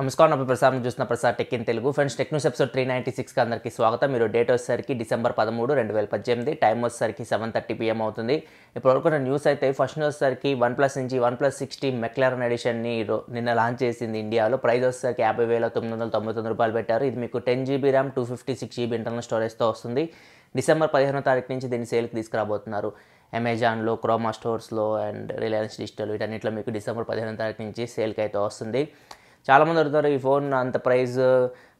నమస్కారం నా ప్రసాద్ మీరు చూస్తున్న Prasad tech in Telugu. Friends tech news episode three ninety సిక్స్కి అందరికీ స్వాగతం. మీరు డేట్ వచ్చేసరికి డిసెంబర్ పదమూడు రెండు వేల పద్దెనిమిది. టైం వచ్చేసరికి సెవెన్ థర్టీ పిఎం అవుతుంది. ఇప్పటివరకు న్యూస్ అయితే ఫస్ట్ న్యూస్ వచ్చేసరికి వన్ ప్లస్ నుంచి వన్ ప్లస్ సిక్స్టీ మెక్లారన్ ఎడిషన్ని నిన్న లాంచ్ చేసింది ఇండియాలో. ప్రైస్ వచ్చేసరికి యాభై వేల తొమ్మిది వందల తొంభై తొమ్మిది రూపాయలు పెట్టారు. ఇది మీకు ten GB RAM two fifty six GB internal స్టోరేజ్తో వస్తుంది. డిసెంబర్ పదిహేనో తారీఖు నుంచి దీన్ని సేల్కి తీసుకురాబోతున్నారు. అమెజాన్లో క్రోమా స్టోర్స్లో అండ్ రిలయన్స్ డిజిటల్ వీటన్నిటిలో మీకు డిసెంబర్ పదిహేనో తారీఖు నుంచి సేల్కి అయితే వస్తుంది. చాలామంది అడుగుతారు ఈ ఫోన్ అంత ప్రైస్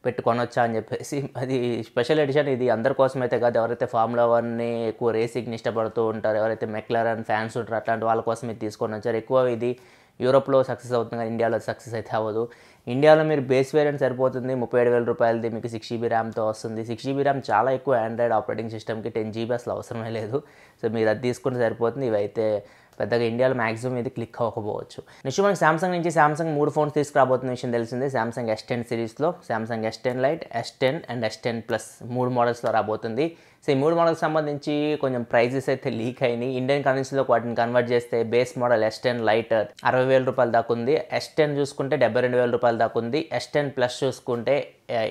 పెట్టి కొనొచ్చా? అని చెప్పేసి. అది స్పెషల్ ఎడిషన్ ఇది. అందరి కోసం అయితే కాదు. ఎవరైతే ఫార్ములా వన్ని ఎక్కువ రేసింగ్ని ఇష్టపడుతూ ఉంటారు ఎవరైతే మెక్లారన్ ఫ్యాన్స్ ఉంటారు అట్లాంటి వాళ్ళ కోసం ఇది తీసుకొని వచ్చారు. ఎక్కువ ఇది యూరోప్లో సక్సెస్ అవుతుంది కానీ ఇండియాలో సక్సెస్ అయితే అవ్వదు. ఇండియాలో మీరు బేస్ వేరియంట్ సరిపోతుంది. ముప్పై ఏడు వేల రూపాయలది మీకు సిక్స్ జీబీ ర్యామ్తో వస్తుంది. సిక్స్ జీబీ ర్యామ్ చాలా ఎక్కువ ఆండ్రాయిడ్ ఆపరేటింగ్ సిస్టమ్కి టెన్ జీబీ అసలు అవసరమే లేదు. సో మీరు అది తీసుకుంటే సరిపోతుంది. ఇవైతే పెద్దగా ఇండియాలో మాక్సిమం ఇది క్లిక్ అవ్వకపోవచ్చు. నెక్స్ట్ మనకి సామ్సంగ్ నుంచి సామ్సంగ్ మూడు ఫోన్స్ తీసుకురాబోతున్న విషయం తెలిసిందే. సామ్సంగ్ ఎస్ టెన్ సిరీస్లో Samsung S ten lite S ten and S ten plus మూడు మోడల్స్లో రాబోతుంది. సో ఈ మూడు మోడల్స్ సంబంధించి కొంచెం ప్రైజెస్ అయితే లీక్ అయినాయి. ఇండియన్ కరెన్సీలో వాటిని కన్వర్ట్ చేస్తే base model S ten lite అరవై వేల రూపాయలు దాకా ఉంది. ఎస్ టెన్ చూసుకుంటే డెబ్బై రెండు వేల రూపాయలు దాకా ఉంది. ఎస్ టెన్ ప్లస్ చూసుకుంటే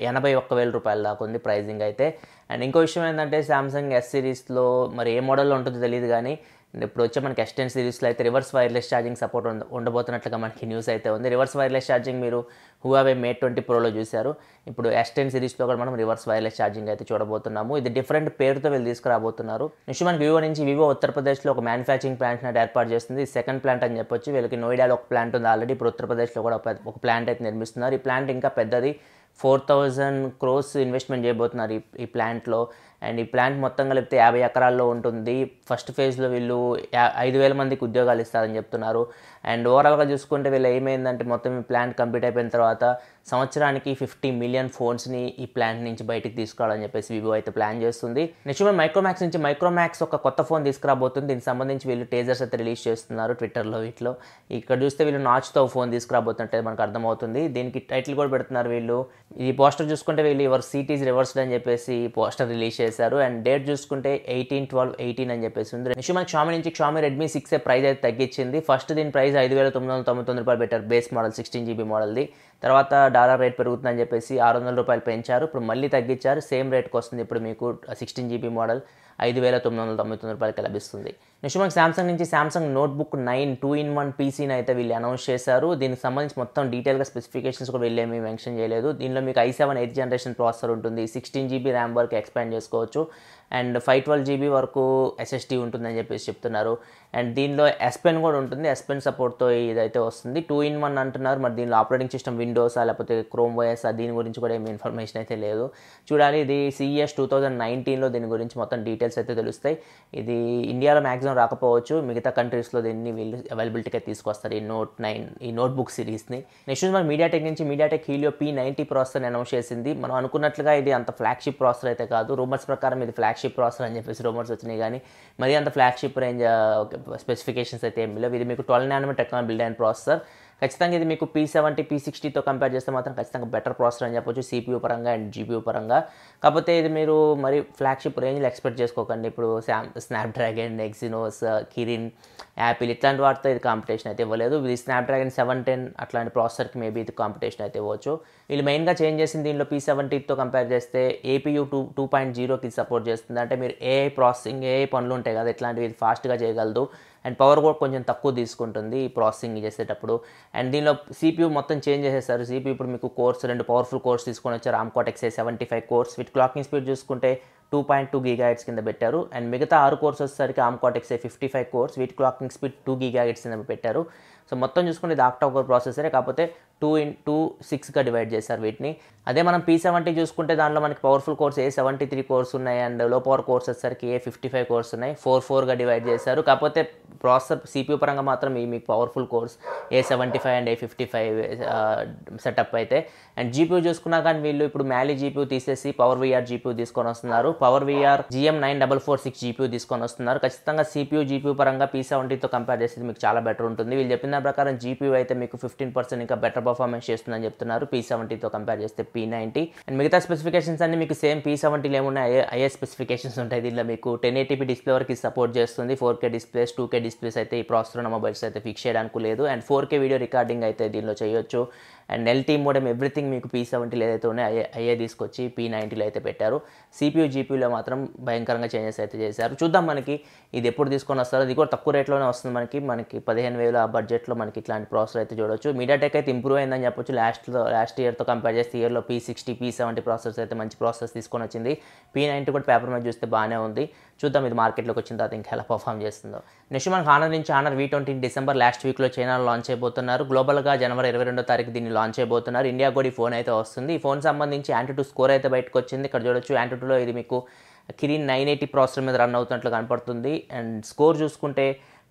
ఎనభై ఒక్క వేల రూపాయల దాకా ఉంది ప్రైజింగ్ అయితే. అండ్ ఇంకో విషయం ఏంటంటే సామ్సంగ్ ఎస్ సిరీస్లో మరి ఏ మోడల్లో ఉంటుందో తెలియదు కానీ ఇప్పుడు వచ్చే మనకి ఎస్టెన్ సిరీస్లో అయితే రివర్స్ వైర్లెస్ ఛార్జింగ్ సపోర్ట్ ఉండ ఉండబోతున్నట్లుగా మనకి న్యూస్ అయితే ఉంది. రివర్స్ వైర్లెస్ ఛార్జింగ్ మీరు హువావే మే ట్వంటీ ప్రోలో చూశారు. ఇప్పుడు ఎస్టెన్ సిరీస్లో కూడా మనం రివర్స్ వైర్లెస్ ఛార్జింగ్ అయితే చూడబోతున్నాము. ఇది డిఫరెంట్ పేరుతో వీళ్ళు తీసుకురాబోతున్నారు. నిషు మనకి వివో నుంచి వివో ఉత్తరప్రదేశ్లో ఒక మ్యానుఫ్యాక్చరింగ్ ప్లాంట్ అయితే ఏర్పాటు చేస్తుంది. సెకండ్ ప్లాంట్ అని చెప్పొచ్చు. వీళ్ళకి నోయిడాలో ఒక ప్లాంట్ ఉంది ఆల్రెడీ ఇప్పుడు ఉత్తరప్రదేశ్లో కూడా ఒక ఒక ప్లాంట్ అయితే నిర్మిస్తున్నారు. ఈ ప్లాంట్ ఇంకా పెద్దది. ఫోర్ థౌజండ్ క్రోస్ ఇన్వెస్ట్మెంట్ చేయబోతున్నారు ఈ ఈ ప్లాంట్లో అండ్ ఈ ప్లాంట్ మొత్తం కలిపితే యాభై ఎకరాల్లో ఉంటుంది. ఫస్ట్ ఫేజ్లో వీళ్ళు ఐదు వేల మందికి ఉద్యోగాలు ఇస్తారని చెప్తున్నారు. అండ్ ఓవరాల్గా చూసుకుంటే వీళ్ళు ఏమైందంటే మొత్తం ఈ ప్లాంట్ కంప్లీట్ అయిపోయిన తర్వాత సంవత్సరానికి ఫిఫ్టీ మిలియన్ ఫోన్స్ని ఈ ప్లాంట్ నుంచి బయటికి తీసుకురావాలని చెప్పేసి వివో అయితే ప్లాన్ చేస్తుంది. నెక్స్ట్ మైక్రోమాక్స్ నుంచి మైక్రోమాక్స్ ఒక కొత్త ఫోన్ తీసుకురాబోతుంది. దీనికి సంబంధించి వీళ్ళు టేజర్స్ అయితే రిలీజ్ చేస్తున్నారు ట్విట్టర్లో వీటిలో. ఇక్కడ చూస్తే వీళ్ళు నాచ్తో ఫోన్ తీసుకురాబోతున్నట్టు మనకు అర్థమవుతుంది. దీనికి టైటిల్ కూడా పెడుతున్నారు వీళ్ళు. ఈ పోస్టర్ చూసుకుంటే వీళ్ళు ఎవరు సిటీస్ రివర్స్డ్ అని చెప్పేసి పోస్టర్ రిలీజ్ చేశారు. అండ్ డేట్ చూసుకుంటే ఎయిటీన్ ట్వెల్వ్ ఎయిటీన్ అని చెప్పేసి ఉంది. నెక్స్ట్ మనకి షామి నుంచి షామి రెడ్మీ సిక్స్ ప్రైస్ అయితే తగ్గించింది. ఫస్ట్ దీని ప్రైస్ ఐదు వేల తొమ్మిది వందల తొంభై తొమ్మిది రూపాయలు పెట్టారు. బేస్ మోడల్ సిక్స్టీన్ జీబీ మోడల్ది తర్వాత డాలర్ రేట్ పెరుగుతుందని చెప్పేసి ఆరు వందల రూపాయలు పెంచారు. ఇప్పుడు మళ్ళీ తగ్గించారు. సేమ్ రేట్కి వస్తుంది. ఇప్పుడు మీకు సిక్స్టీన్ జీబీ మోడల్ ఐదు వేల తొమ్మిది వందల తొంభై తొమ్మిది రూపాయలకి లభిస్తుంది. నెక్స్ట్ మనకి నుంచి Samsung notebook nine two in one పీసీని అయితే వీళ్ళు అనౌన్స్ చేశారు. దీనికి సంబంధించి మొత్తం డీటెయిల్గా స్పెసిఫికేషన్స్ కూడా వెళ్ళే మేము మెన్షన్ చేయలేదు. దీనిలో మీకు I seven eighth generation processor ఉంటుంది. సిక్స్టీన్ జీబీ ర్యామ్ వరకు ఎక్స్పాండ్ చేసుకోవచ్చు. అండ్ ఫైవ్ ట్వెల్వ్ జీబీ వరకు ఎస్ఎస్టీ ఉంటుందని చెప్పేసి చెప్తున్నారు. అండ్ దీనిలో ఎస్పెన్ కూడా ఉంటుంది. ఎస్పెన్ సపోర్ట్తో ఇదైతే వస్తుంది. టూ ఇన్ వన్ అంటున్నారు. మరి దీనిలో ఆపరేటింగ్ సిస్టమ్ విండోసా లేకపోతే క్రోమ్ వైఎస్ దీని గురించి కూడా ఏమి ఇన్ఫర్మేషన్ అయితే లేదు. చూడాలి ఇది సిఈఎస్ టూ థౌజండ్ నైన్టీన్లో దీని గురించి మొత్తం డీటెయిల్స్ అయితే తెలుస్తాయి. ఇది ఇండియాలో మ్యాక్సిమం రాకపోవచ్చు. మిగతా కంట్రీస్లో దీన్ని వీళ్ళు అవైలబిలిటీగా తీసుకొస్తారు ఈ నోట్ నైన్ ఈ నోట్బుక్ సిరీస్ని. నెక్స్ట్ మన మీడియాటెక్ నుంచి MediaTek Helio P ninety processor announce చేసింది. మనం అనుకున్నట్లుగా ఇది అంత ఫ్లాగ్షిప్ ప్రాసెసర్ అయితే కాదు. రూమర్స్ ప్రకారం ఇది ఫ్లాగ్షిప్ ప్రాసెసర్ అని చెప్పేసి రూమర్స్ వచ్చినాయి కానీ మరి అంత ఫ్లాగ్షిప్ రేంజ్ స్పెసిఫికేషన్స్ అయితే ఏమి లేవు. ఇది మీకు ట్వెల్వ్ నానోమీటర్ టెక్నాలజీ బిల్డ్ అయిన ప్రాసెసర్ ఖచ్చితంగా ఇది మీకు పీ సెవెంటీ పీ సిక్స్టీతో కంపేర్ చేస్తే మాత్రం ఖచ్చితంగా బెటర్ ప్రాసెసర్ అని చెప్పొచ్చు సిపియూ పరంగా అండ్ జీపీయూ పరంగా. కాకపోతే ఇది మీరు మరి ఫ్లాగ్షిప్ రేంజ్లో ఎక్స్పెక్ట్ చేసుకోకండి. ఇప్పుడు శామ్ స్నాప్డ్రాగన్ ఎక్సినోస్ కిరిన్ యాపిల్ ఇట్లాంటి వాటితో ఇది కాంపిటీషన్ అయితే ఇవ్వలేదు. ఇది స్నాప్డ్రాగన్ సెవెన్ టెన్ అట్లాంటి ప్రాసెసర్కి మేబీ ఇది కాంపిటీషన్ అయితే ఇవ్వచ్చు. వీళ్ళు మెయిన్గా చేంజ్ చేసింది దీనిలో పీ సెవెంటీతో కంపేర్ చేస్తే ఏపీయూ టూ టూ పాయింట్ జీరోకి సపోర్ట్ చేస్తుంది. అంటే మీరు ఏ ప్రాసెసింగ్ ఏ పనులు ఉంటాయి కదా ఇట్లాంటివి ఇది ఫాస్ట్గా చేయగలదు. అండ్ పవర్ కూడా కొంచెం తక్కువ తీసుకుంటుంది ఈ ప్రాసెసింగ్ చేసేటప్పుడు. అండ్ దీనిలో సిపియూ మొత్తం చేంజ్ చేసేస్తారు. సిపియూ ఇప్పుడు మీకు కోర్స్ రెండు పవర్ఫుల్ కోర్స్ తీసుకొని వచ్చారు రామ్కోట్ x seventy five cores with clocking speed చూసుకుంటే టూ పాయింట్ టూ గీగాయిట్స్ కింద పెట్టారు. అండ్ మిగతా ఆరు కోర్స్ వచ్చేసరికి ఆమ్కాట్ x fifty five cores with clocking speed two gigahertz కింద పెట్టారు. సో మొత్తం చూసుకుంటే ఇది ఆక్టోకోర్ ప్రాసెసరే కాకపోతే టూ ఇన్ టూ సిక్స్గా డివైడ్ చేశారు వీటిని. అదే మనం పీ సెవెంటీ చూసుకుంటే దాంట్లో మనకి powerful cores A seventy three cores ఉన్నాయి అండ్లో పవర్ కోర్స్ వచ్చేసరికి ఏ ఫిఫ్టీ ఫైవ్ కోర్స్ ఉన్నాయి ఫోర్ ఫోర్గా డివైడ్ చేశారు. కాకపోతే ప్రాసెసర్ సిపియూ పరంగా మాత్రం ఈ మీకు powerful cores A seventy five and A fifty five setup అయితే. అండ్ జీపీయూ చూసుకున్నా కానీ వీళ్ళు ఇప్పుడు మ్యాలీ జీపీయూ తీసేసి పవర్ విఆర్ జీపీయూ తీసుకొని వస్తున్నారు. Power VR GM nine double four six GPU తీసుకొని వస్తున్నారు. ఖచ్చితంగా సిపియూ జీపీయూ పరంగా పీ సెవెంటీతో కంపేర్ చేసేది మీకు చాలా బెటర్ ఉంటుంది. వీళ్ళు చెప్పిన అంచనా ప్రకారం జీపీయూ అయితే మీకు ఫిఫ్టీన్ పర్సెంట్ ఇంకా బెటర్ పర్ఫార్మెన్స్ చేస్తుందని చెప్తున్నారు. పీ సెవెంటీతో కంపేర్ చేస్తే పీ నైంటీ అండ్ మిగతా స్పెసిఫికేషన్స్ అన్ని మీకు సేమ్ పీ సెవెంటీలో ఏమున్నాయి? ఐఏ స్పెసిఫికేషన్స్ ఉంటాయి. దీనిలో మీకు టెన్ ఎయిటీపీ డిస్ప్లే వరకు సపోర్ట్ చేస్తుంది. Four K displays two K displays అయితే ఈ ప్రాసెసర్ ఉన్న మొబైల్స్ అయితే ఫిక్స్ చేయడానికి లేదు. And four K video recording అయితే దీనిలో చేయొచ్చు. అండ్ ఎల్టీ మోడెమ్ ఎవ్రీథింగ్ మీకు పీ సెవెంటీలు ఏదైతే ఉన్నాయో అయ్యే అయ్యే తీసుకొచ్చి పీ నైంటీలు అయితే పెట్టారు. సిపియూ జీపీలో మాత్రం భయంకరంగా చేంజెస్ అయితే చేశారు. చూద్దాం మనకి ఇది ఎప్పుడు తీసుకొని వస్తారో. ఇది కూడా తక్కువ రేట్లోనే వస్తుంది మనకి. మనకి పదిహేను వేల బడ్జెట్లో మనకి ఇట్లాంటి ప్రాసెసర్ అయితే చూడొచ్చు. మీడియాటెక్ అయితే ఇంప్రూవ్ అయిందని చెప్పొచ్చు. లాస్ట్లో లాస్ట్ ఇయర్తో కంపేర్ చేస్తే ఇయర్లో P sixty P seventy processors అయితే మంచి ప్రాసెస్ తీసుకొని వచ్చింది. పీ నైంటీ కూడా పేపర్ మీద చూస్తే బాగానే ఉంది. చూద్దాం ఇది మార్కెట్లోకి వచ్చిన తర్వాత ఇంకా ఎలా పర్ఫామ్ చేస్తుందో. నెక్స్ట్ మనకి ఆనర్ నుంచి Honor V twenty December last వీక్లో చైనాలో లాంచ్ అయిపోతున్నారు. గ్లోబల్గా జనవరి ఇరవై రెండో తారీఖు దీన్ని లాంచ్ అయిపోతున్నారు. ఇండియా కూడా ఈ ఫోన్ అయితే వస్తుంది. ఈ ఫోన్ సంబంధించి యాంటీ టూ స్కోర్ అయితే బయటకు వచ్చింది ఇక్కడ చూడొచ్చు యాంటీ టూలో ఇది మీకు కిరీన్ నైన్ ఎయిటీ ప్రాసెసర్ మీద రన్ అవుతున్నట్లు కనపడుతుంది. అండ్ స్కోర్ చూసుకుంటే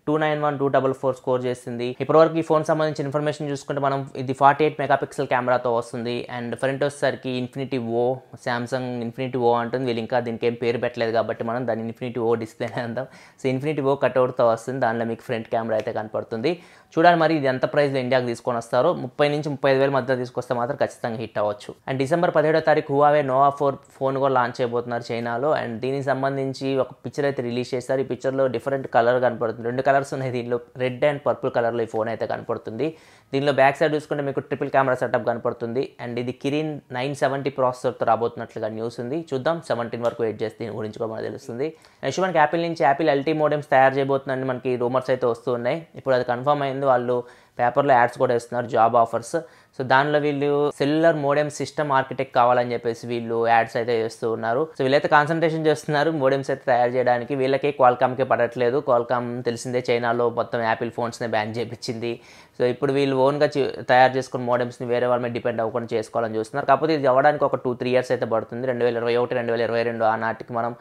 two nine one two double four score చేసింది. ఇప్పటివరకు ఈ ఫోన్ సంబంధించిన ఇన్ఫర్మేషన్ చూసుకుంటే మనం ఇది ఫార్టీ ఎయిట్ మెగాపిక్సెల్ కెమెరాతో వస్తుంది. అండ్ ఫ్రంట్ వచ్చేసరికి infinity O Samsung infinity O అంటుంది. వీళ్ళు ఇంకా దీనికి ఏం పేరు పెట్టలేదు కాబట్టి మనం దాన్ని ఇన్ఫినిటీ ఓ డిస్ప్లే అందాం. సో ఇన్ఫినిటీ ఓ కట్అవుట్తో వస్తుంది. దానిలో మీకు ఫ్రంట్ కెమెరా అయితే కనపడుతుంది. చూడాలి మరి ఇది ఎంత ప్రైస్లో ఇండియాకి తీసుకొని వస్తారో. ముప్పై నుంచి ముప్పై ఐదు వేల మధ్య తీసుకొస్తే మాత్రం ఖచ్చితంగా హిట్ అవ్వచ్చు. అండ్ డిసెంబర్ పదిహేడో తారీఖు హువావే నోవా ఫోర్ ఫోన్ కూడా లాంచ్ అయిపోతున్నారు చైనాలో. అండ్ దీనికి సంబంధించి ఒక పిక్చర్ అయితే రిలీజ్ చేస్తారు ఈ పిక్చర్లో డిఫరెంట్ కలర్ కనపడుతుంది. రెండు కలర్స్ ఉన్నాయి దీనిలో. రెడ్ అండ్ పర్పుల్ కలర్లో ఈ ఫోన్ అయితే కనపడుతుంది. దీనిలో బ్యాక్ సైడ్ చూసుకుంటే మీకు ట్రిపుల్ కెమెరా సెటప్ కనపడుతుంది. అండ్ ఇది కిరీన్ నైన్ సెవెంటీ ప్రాసెసర్తో రాబోతున్నట్లుగా న్యూస్ ఉంది. చూద్దాం సెవెంటీన్ వరకు వెయిట్ చేస్తే దీని గురించి కూడా మనకు తెలుస్తుంది. నెక్స్ట్ మనకి యాపిల్ నుంచి యాపిల్ ఎల్టీ మోడెమ్స్ తయారు చేయబోతుందని మనకి రూమర్స్ అయితే వస్తున్నాయి ఇప్పుడు అది కన్ఫర్మ్ అయింది వాళ్ళు పేపర్లో యాడ్స్ కూడా వేస్తున్నారు జాబ్ ఆఫర్స్. సో దానిలో వీళ్ళు సెల్యులర్ మోడెమ్ సిస్టమ్ ఆర్కిటెక్ట్ కావాలని చెప్పేసి వీళ్ళు యాడ్స్ అయితే చేస్తూ ఉన్నారు. సో వీళ్ళైతే కాన్సన్ట్రేషన్ చేస్తున్నారు మోడెమ్స్ అయితే తయారు చేయడానికి. వీళ్ళకి క్వాల్కామ్కి పడట్లేదు. క్వాల్కామ్ తెలిసిందే చైనాలో మొత్తం యాపిల్ ఫోన్స్ని బ్యాన్ చేయించింది సో ఇప్పుడు వీళ్ళు ఓన్గా తయారు చేసుకున్న మోడెమ్స్ని వేరే వాళ్ళ మీద డిపెండ్ అవ్వకుండా చేసుకోవాలని చూస్తున్నారు. కాకపోతే ఇది అవ్వడానికి ఒక టూ త్రీ ఇయర్స్ అయితే పడుతుంది. రెండు వేల ఇరవై ఒకటి రెండు వేల ఇరవై రెండు ఆ నాటికి మనం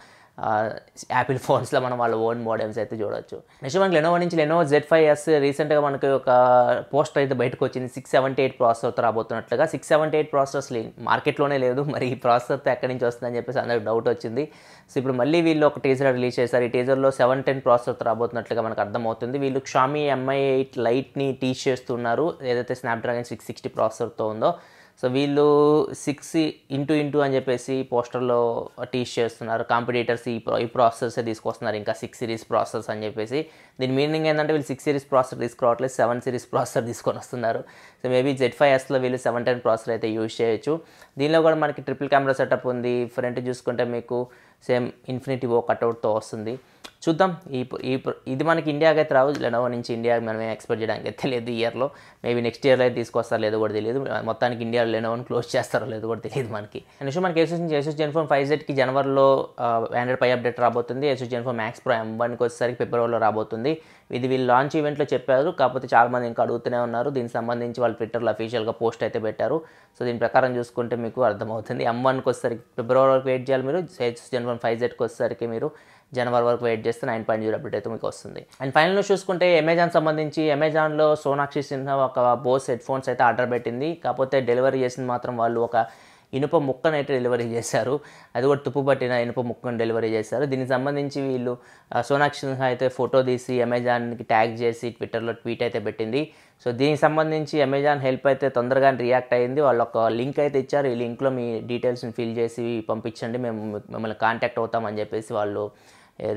యాపిల్ ఫోన్స్లో మనం వాళ్ళ ఓన్ మోడమ్స్ అయితే చూడొచ్చు. నెక్స్ట్ మనకి లెనోవో నుంచి లెనోవో జెడ్ ఫైవ్ ఎస్ రీసెంట్గా మనకి ఒక పోస్టర్ అయితే బయటకు వచ్చింది. సిక్స్ సెవెంటీ ఎయిట్ ప్రాసెసర్తో రాబోతున్నట్లుగా. సిక్స్ సెవెంటీ ఎయిట్ ప్రాసెసర్స్ మార్కెట్లోనే లేదు మరి ఈ ప్రాసెసర్తో ఎక్కడి నుంచి వస్తుందని చెప్పేసి అందరికి డౌట్ వచ్చింది. సో ఇప్పుడు మళ్ళీ వీళ్ళు ఒక టీజర్ రిలీజ్ చేశారు. ఈ టీజర్లో సెవెన్ టెన్ ప్రాసెసర్తో రాబోతున్నట్లుగా మనకు అర్థమవుతుంది. వీళ్ళు షామీ ఎంఐ ఎయిట్ లైట్ని టీచ్ చేస్తున్నారు. ఏదైతే స్నాప్డ్రాగన్ సిక్స్ సిక్స్టీ ప్రాసెసర్తో ఉందో సో వీళ్ళు సిక్స్ ఇంటూ ఇంటూ అని చెప్పేసి పోస్టర్లో టీచ్ చేస్తున్నారు. కాంపిటేటర్స్ ఈ ఈ ప్రాసెసర్సే తీసుకొస్తున్నారు. ఇంకా సిక్స్ సిరీస్ ప్రాసెస్ అని చెప్పేసి. దీని మీనింగ్ ఏంటంటే వీళ్ళు సిక్స్ సిరీస్ ప్రాసెసర్ తీసుకురావట్లేదు సెవెన్ సిరీస్ ప్రాసెసర్ తీసుకొని వస్తున్నారు. సో మేబీ జెడ్ ఫైవ్ ఎస్లో వీళ్ళు సెవెన్ టెన్ ప్రాసెసర్ అయితే యూజ్ చేయొచ్చు. దీనిలో కూడా మనకి ట్రిపుల్ కెమెరా సెటప్ ఉంది. ఫ్రంట్ చూసుకుంటే మీకు సేమ్ ఇన్ఫినిటీ ఓ కట్అవుట్తో వస్తుంది. చూద్దాం. ఈ ఈ ఇది మనకి ఇండియాకి అయితే రావు లెనోవో నుంచి ఇండియా మనం ఎక్స్పెక్ట్ చేయడానికి అయితే లేదు ఇయర్లో మేబీ నెక్స్ట్ ఇయర్లో అయితే తీసుకొస్తారో లేదో కూడా తెలియదు. మొత్తానికి ఇండియాలో లెనోవోని క్లోజ్ చేస్తారో లేదో కూడా తెలియదు మనకి. నెక్స్ట్ మనకి ఏసూస్ నుంచి ఏసూస్ జెన్ఫోన్ ఫైవ్ జెడ్కి జనవరిలో ఆండ్రాయిడ్ పై అప్డేట్ రాబోతుంది. Asus Zenfone Max Pro M వన్కి వచ్చేసరికి ఫిబ్రవరిలో రాబోతుంది. ఇది వీళ్ళు లాంచ్ ఈవెంట్లో చెప్పారు. కాకపోతే చాలామంది ఇంకా అడుగుతూనే ఉన్నారు. దీనికి సంబంధించి వాళ్ళు ట్విట్టర్లో అఫీషియల్గా పోస్ట్ అయితే పెట్టారు. సో దీని ప్రకారం చూసుకుంటే మీకు అర్థమవుతుంది. ఎం వన్కి వచ్చేసరికి ఫిబ్రవరి వరకు వెయిట్ చేయాలి మీరు. ఏసూస్ జెన్ఫోన్ ఫైవ్ జెడ్కి వచ్చేసరికి మీరు జనవరి వరకు వెయిట్ చేస్తే నైన్ పాయింట్ జీరో అప్డేట్ అయితే మీకు వస్తుంది. అండ్ ఫైనల్ చూసుకుంటే అమెజాన్ సంబంధించి అమెజాన్లో సోనాక్షి సిన్హా ఒక బోస్ హెడ్ ఫోన్స్ అయితే ఆర్డర్ పెట్టింది. కాకపోతే డెలివరీ చేసింది మాత్రం వాళ్ళు ఒక ఇనుప ముక్కను అయితే డెలివరీ చేశారు. అది కూడా తుప్పు పట్టిన ఇనుప ముక్కను డెలివరీ చేశారు. దీనికి సంబంధించి వీళ్ళు సోనాక్షి సిన్హా అయితే ఫోటో తీసి అమెజాన్కి ట్యాగ్ చేసి ట్విట్టర్లో ట్వీట్ అయితే పెట్టింది. సో దీనికి సంబంధించి అమెజాన్ హెల్ప్ అయితే తొందరగా రియాక్ట్ అయ్యింది వాళ్ళు ఒక లింక్ అయితే ఇచ్చారు. ఈ లింక్లో మీ డీటెయిల్స్ని ఫిల్ చేసి పంపించండి. మేము మిమ్మల్ని కాంటాక్ట్ అవుతామని చెప్పేసి వాళ్ళు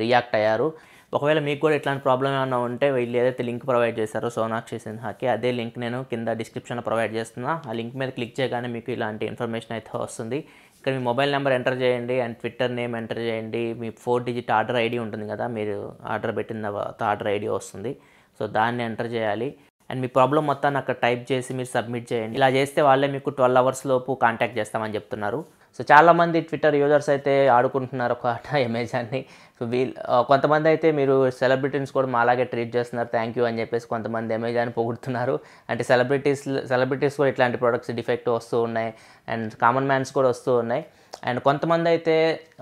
రియాక్ట్ అయ్యారు. ఒకవేళ మీకు కూడా ఇట్లాంటి ప్రాబ్లం ఏమైనా ఉంటే వీళ్ళు ఏదైతే లింక్ ప్రొవైడ్ చేశారో సోనాక్షి సిన్హాకి అదే లింక్ నేను కింద డిస్క్రిప్షన్లో ప్రొవైడ్ చేస్తున్నా. ఆ లింక్ మీద క్లిక్ చేయగానే మీకు ఇలాంటి ఇన్ఫర్మేషన్ అయితే వస్తుంది. ఇక్కడ మీ మొబైల్ నెంబర్ ఎంటర్ చేయండి అండ్ ట్విట్టర్ నేమ్ ఎంటర్ చేయండి. మీ ఫోర్ డిజిట్ ఆర్డర్ ఐడి ఉంటుంది కదా మీరు ఆర్డర్ పెట్టిన తర్వాత ఆర్డర్ ఐడి వస్తుంది. సో దాన్ని ఎంటర్ చేయాలి. అండ్ మీ ప్రాబ్లం మొత్తాన్ని అక్కడ టైప్ చేసి మీరు సబ్మిట్ చేయండి. ఇలా చేస్తే వాళ్ళే మీకు ట్వెల్వ్ అవర్స్ లోపు కాంటాక్ట్ చేస్తామని చెప్తున్నారు. సో చాలామంది ట్విట్టర్ యూజర్స్ అయితే ఆడుకుంటున్నారు ఒక ఆట అమెజాన్ని సో వీళ్ళు కొంతమంది అయితే మీరు సెలబ్రిటీస్ కూడా మా అలాగే ట్రీట్ చేస్తున్నారు థ్యాంక్ యూ అని చెప్పేసి కొంతమంది అమెజాన్ పొగుడుతున్నారు. అంటే సెలబ్రిటీస్ సెలబ్రిటీస్ కూడా ఇట్లాంటి ప్రొడక్ట్స్ డిఫెక్ట్ వస్తూ ఉన్నాయి. అండ్ కామన్ మ్యాన్స్ కూడా వస్తూ ఉన్నాయి. అండ్ కొంతమంది అయితే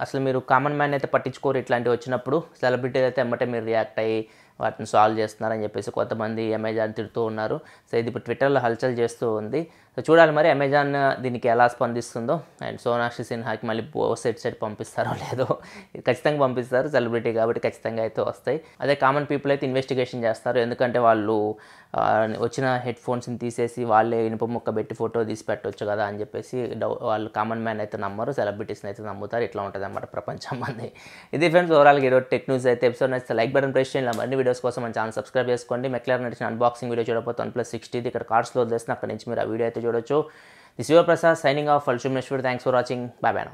అసలు మీరు కామన్ మ్యాన్ అయితే పట్టించుకోరు ఇట్లాంటివి వచ్చినప్పుడు. సెలబ్రిటీ అయితే ఎమ్మటే మీరు రియాక్ట్ అయ్యి వాటిని సాల్వ్ చేస్తున్నారని చెప్పేసి కొంతమంది అమెజాన్ తిడుతూ ఉన్నారు. సో ఇది ఇప్పుడు ట్విట్టర్లో హల్చల్ చేస్తూ ఉంది. సో చూడాలి మరి అమెజాన్ దీనికి ఎలా స్పందిస్తుందో. అండ్ సోనాక్షి సిన్హాకి మళ్ళీ బో సెట్ సెట్ పంపిస్తారో లేదో ఖచ్చితంగా పంపిస్తారు. సెలబ్రిటీ కాబట్టి ఖచ్చితంగా అయితే వస్తాయి. అదే కామన్ పీపుల్ అయితే ఇన్వెస్టిగేషన్ చేస్తారు. ఎందుకంటే వాళ్ళు వచ్చిన హెడ్ ఫోన్స్ని తీసేసి వాళ్ళే ఇనుప ముక్క పెట్టి ఫోటో తీసి పెట్టవచ్చు కదా అని చెప్పేసి వాళ్ళు కామన్ మ్యాన్ అయితే నమ్మరు. సెలబ్రిటీస్ని అయితే నమ్ముతారు. ఇట్లా ఉంటుంది అన్నమాట ప్రపంచం మంది ఇది ఫ్రెండ్స్ ఓవరాల్గా ఈరోజు టెక్ న్యూస్ అయితే. ఎపిసోడ్ నచ్చితే లైక్ బటన్ ప్రెస్ చేయండి. అన్ని వీడియోస్ కోసం మన ఛానల్ సబ్స్క్రైబ్ చేసుకోండి. మెక్లర్ నడిచిన అన్బాక్సింగ్ వీడియో చూడకపోతే వన్ ప్లస్ సిక్స్టీది ఇక్కడ కార్డ్స్లో వదిలేసిన అక్కడ నుంచి మీరు ఆ వీడియో అయితే చూడొచ్చు. ది Shivaprasad signing off ఫల్ thanks for watching bye bye